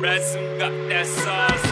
Ransom got that sauce.